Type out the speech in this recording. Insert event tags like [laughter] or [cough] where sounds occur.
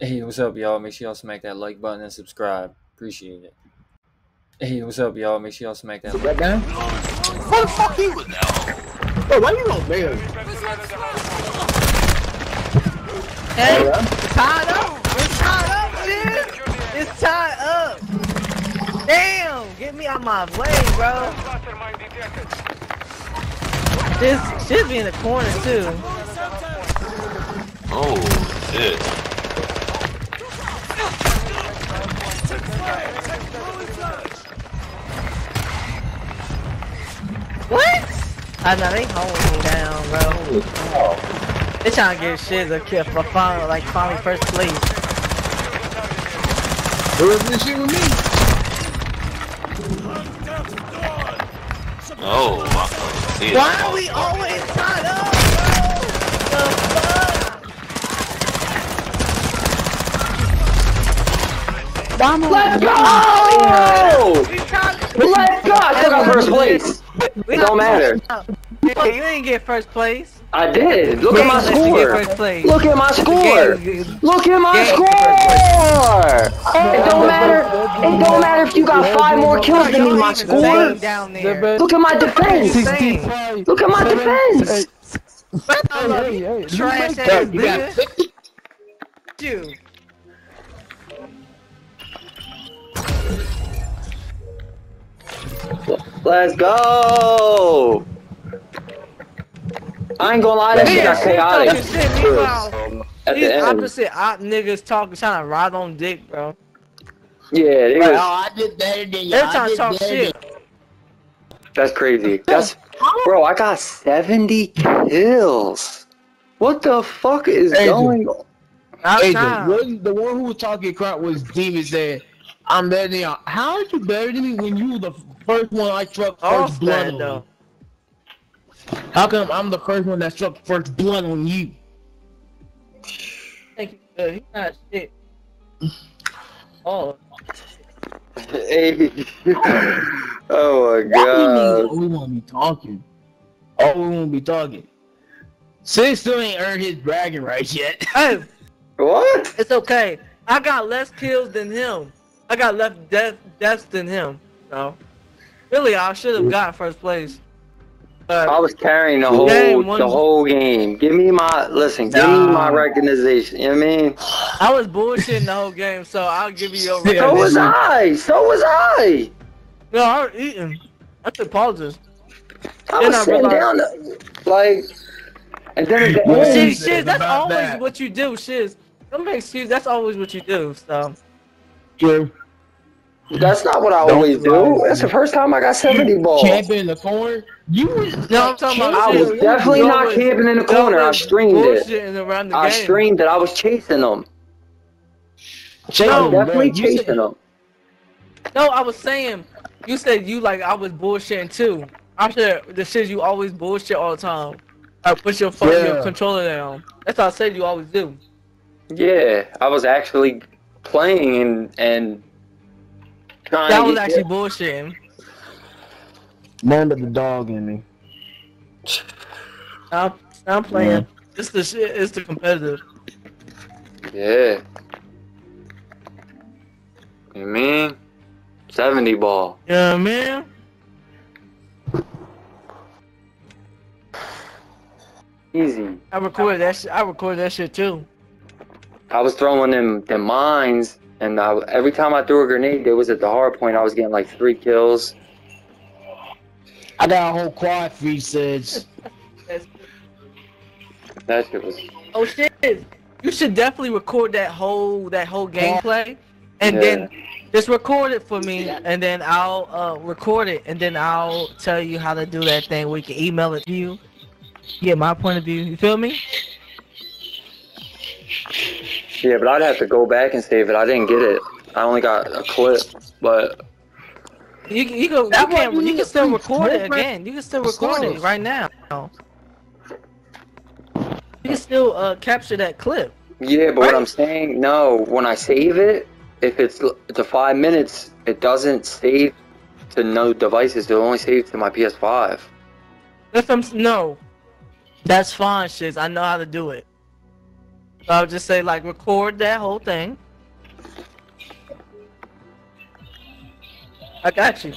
Hey, what's up, y'all? Make sure y'all smack that like button and subscribe. Appreciate it. Hey, what's up, y'all? Make sure y'all smack that. Right down. What the fuck you with now? Bro, why you on there? Hey, Yeah. it's tied up. It's tied up, dude. It's tied up. Damn, get me out my way, bro. This should be in the corner too. Oh, shit. I know they holding me down, bro. They trying to get shit a kill for finally, like finally first place. Who is this shit with me? Oh, I. Why are we always tied up, bro? The fuck? Let's go! We tied- Let's go! I took first place. It don't matter. You didn't get first place. I did. Look at my Game lets you get score. Look at my score. Look at my score. It don't matter. It don't matter if you got five more kills than me. My score. Same down there. Look at my defense. Look at my defense. Trash ass You got nigga. You. Let's go. I ain't gonna lie, that shit got chaotic. shit. Meanwhile, At these the end. opposite op niggas talking, trying to ride on dick, bro. Yeah, they Like, was, oh, I did better than you. They're I trying to talk shit. than- that's crazy. That's bro, I got 70 kills. What the fuck is Hey, going on? I'm the one, the one who was talking crap was Demon said, I'm better than y'all. How are you better than me when you were the first one I struck Off first blood that on? though. How come I'm the first one that struck first blood on you? Thank you. Uh, he's not shit. [sighs] Oh, Hey. [laughs] oh my Why god. we won't be talking? Oh, we won't be talking. Sid still ain't earned his bragging rights yet. [laughs] hey, What? it's okay. I got less kills than him. I got left death deaths than him. So, really, I should have got first place. I was carrying the whole one- the whole game. Give me my listen, give me my recognition. You know what I mean? I was bullshitting the whole game, so I'll give you your [laughs] Yeah, So was. I. So was I. No, I was eating. I took pauses. I Then was I sitting down realized- the- like and then at the Well, end, It's shit, that's always that. what you do, shit. Don't make excuse. That's always what you do. So True. that's not what I Don't always do. lie. That's the first time I got 70 balls. Camping in the corner. You was No, I'm talking about I was definitely You not camping in the corner. I streamed it. the I game. streamed it. I was chasing them. chasing, I was bro. definitely said- chasing them. No, I was saying. You said you like I was bullshitting too. I said the shit you always bullshit all the time. I put your phone, your Yeah. controller down. That's what I said you always do. Yeah, I was actually playing and and trying That was get actually bullshitting. None but the dog in me. I'm, I'm playing. It's the shit. It's the competitive. Yeah. You mean? 70 ball. Yeah, man. Easy. I recorded that. Shit. I recorded that shit too. I was throwing them them mines, and I, every time I threw a grenade, there was at the hard point. I was getting like three kills. I got a whole quad for you. That shit was. Oh shit! You should definitely record that whole that whole gameplay, and Yeah. then just record it for me, and then I'll uh, record it, and then I'll tell you how to do that thing. We can email it to you. Get my point of view. You feel me? Yeah, but I'd have to go back and save it. I didn't get it. I only got a clip, but You can- you can you That's why can you you can still record it again. You can still record it right now. You can still uh, capture that clip. yeah. But what I'm saying, no. When I save it, if it's to five minutes, it doesn't save to no devices. It only saves to my PS5. That's what I'm, no. That's fine, shiz. I know how to do it. I'll just say like record that whole thing. I got you.